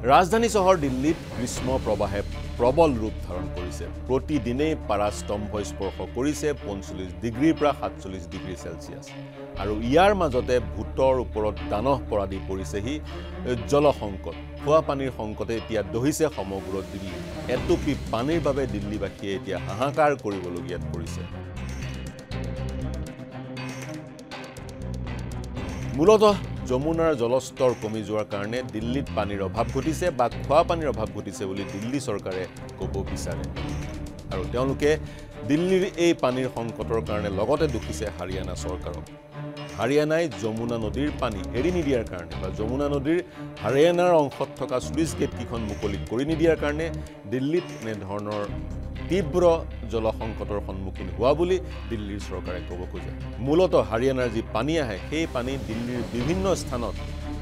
ৰাজধানী চহৰ দিল্লীত গ্ৰীষ্ম প্ৰবাহে প্ৰবল ৰূপ ধাৰণ কৰিছে। প্ৰতিদিনেই পাৰা স্তম্ভ স্পৰ্শ কৰিছে পঞ্চল্লিছ ডিগ্ৰীৰ পৰা সাতচল্লিছ ডিগ্ৰী চেলচিয়াছ আৰু ইয়াৰ মাজতে ভূতৰ ওপৰত দানহ পৰা দি পৰিছেহি জলসংকট। খোৱা পানীৰ সংকটে এতিয়া দহিছে সমগ্ৰ দিল্লী। এটুপি পানীৰ বাবে দিল্লীবাসীয়ে এতিয়া হাহাকাৰ কৰিবলগীয়াত পৰিছে। মূলতঃ যমুনাৰ জলস্তৰ কমি যোৱাৰ কাৰণে দিল্লীত পানীৰ অভাৱ ঘটিছে বা খোৱা পানীৰ অভাৱ ঘটিছে বুলি দিল্লী চৰকাৰে ক'ব বিচাৰে। আৰু তেওঁলোকে দিল্লীৰ এই পানীৰ সংকটৰ কাৰণে লগতে দুখিছে হাৰিয়ানা চৰকাৰক। হাৰিয়ানাই যমুনা নদীৰ পানী এৰি নিদিয়াৰ কাৰণে বা যমুনা নদীৰ হাৰিয়ানাৰ অংশত থকা শ্লুইচ গেটকেইখন মুকলি কৰি নিদিয়াৰ কাৰণে দিল্লীত এনেধৰণৰ তীব্ৰ জলসংকটৰ সন্মুখীন হোৱা বুলি দিল্লীৰ চৰকাৰে ক'ব খোজে। মূলতঃ হাৰিয়ানাৰ যি পানী আহে সেই পানী দিল্লীৰ বিভিন্ন স্থানত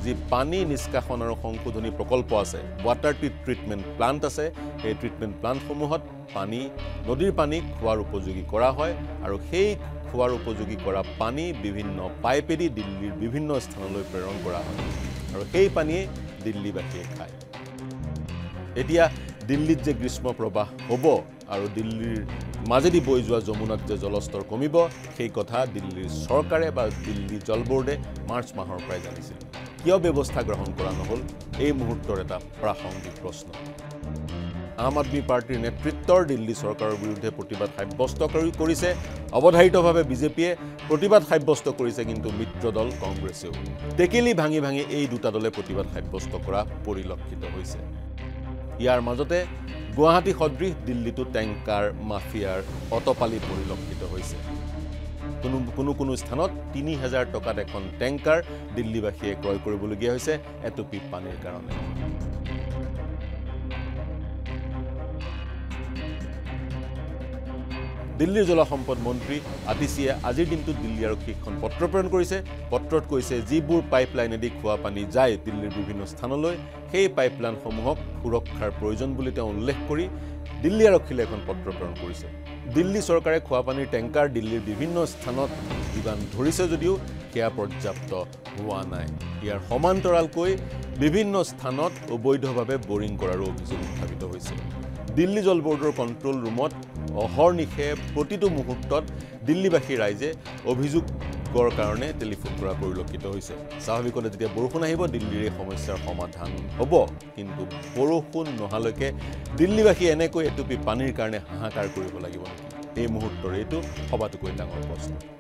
যি পানী নিষ্কাশন আৰু সংশোধনী প্ৰকল্প আছে ৱাটাৰ ট্ৰিট ট্ৰিটমেণ্ট প্লাণ্ট আছে সেই ট্ৰিটমেণ্ট প্লাণ্টসমূহত পানী নদীৰ পানী খোৱাৰ উপযোগী কৰা হয় আৰু সেই খোৱাৰ উপযোগী কৰা পানী বিভিন্ন পাইপেদি দিল্লীৰ বিভিন্ন স্থানলৈ প্ৰেৰণ কৰা হয় আৰু সেই পানীয়ে দিল্লীবাসীয়ে খায়। এতিয়া দিল্লীত যে গ্ৰীষ্ম প্ৰবাহ হ'ব আৰু দিল্লীৰ মাজেদি বৈ যোৱা যমুনাত যে জলস্তৰ কমিব সেই কথা দিল্লীৰ চৰকাৰে বা দিল্লী জল বোৰ্ডে মাৰ্চ মাহৰ পৰাই জানিছিল। কিয় ব্যৱস্থা গ্ৰহণ কৰা নহ'ল? এই মুহূৰ্তৰ এটা প্ৰাসংগিক প্ৰশ্ন। আম আদমী পাৰ্টীৰ নেতৃত্বৰ দিল্লী চৰকাৰৰ বিৰুদ্ধে প্ৰতিবাদ সাব্যস্ত কৰি কৰিছে। অৱধাৰিতভাৱে বিজেপিয়ে প্ৰতিবাদ সাব্যস্ত কৰিছে কিন্তু মিত্ৰ দল কংগ্ৰেছেও। টেকেলি ভাঙি ভাঙি এই দুটা দলে প্ৰতিবাদ সাব্যস্ত কৰা পৰিলক্ষিত হৈছে। ইয়াৰ মাজতে গুৱাহাটী সদৃশ দিল্লীতো টেংকাৰ মাফিয়াৰ অতপালি পৰিলক্ষিত হৈছে। কোনো কোনো কোনো স্থানত তিনি হাজাৰ টকাত এখন টেংকাৰ দিল্লীবাসীয়ে ক্ৰয় কৰিবলগীয়া হৈছে এটুপি পানীৰ কাৰণে। দিল্লীৰ জলসম্পদ মন্ত্ৰী আতিচিয়ে আজিৰ দিনটোত দিল্লী আৰক্ষীক এখন পত্ৰ প্ৰেৰণ কৰিছে। পত্ৰত কৈছে যিবোৰ পাইপলাইনেদি খোৱা পানী যায় দিল্লীৰ বিভিন্ন স্থানলৈ সেই পাইপলাইনসমূহক সুৰক্ষাৰ প্ৰয়োজন বুলি তেওঁ উল্লেখ কৰি দিল্লী আৰক্ষীলৈ এখন পত্ৰ প্ৰেৰণ কৰিছে। দিল্লী চৰকাৰে খোৱা পানীৰ টেংকাৰ দিল্লীৰ বিভিন্ন স্থানত যোগান ধৰিছে যদিও সেয়া পৰ্যাপ্ত হোৱা নাই। ইয়াৰ সমান্তৰালকৈ বিভিন্ন স্থানত অবৈধভাৱে বৰিং কৰাৰো অভিযোগ উত্থাপিত হৈছে। দিল্লী জল বোৰ্ডৰ কণ্ট্ৰল ৰুমত অহৰ্নিশে প্ৰতিটো মুহূৰ্তত দিল্লীবাসী ৰাইজে অভিযোগৰ কাৰণে টেলিফোন কৰা পৰিলক্ষিত হৈছে। স্বাভাৱিকতে যেতিয়া বৰষুণ আহিব দিল্লীৰ এই সমস্যাৰ সমাধান হ'ব। কিন্তু বৰষুণ নহালৈকে দিল্লীবাসী এনেকৈ এটুপি পানীৰ কাৰণে হাহাকাৰ কৰিব লাগিব এই মুহূৰ্তৰ এইটো সবাতোকৈ ডাঙৰ প্ৰশ্ন।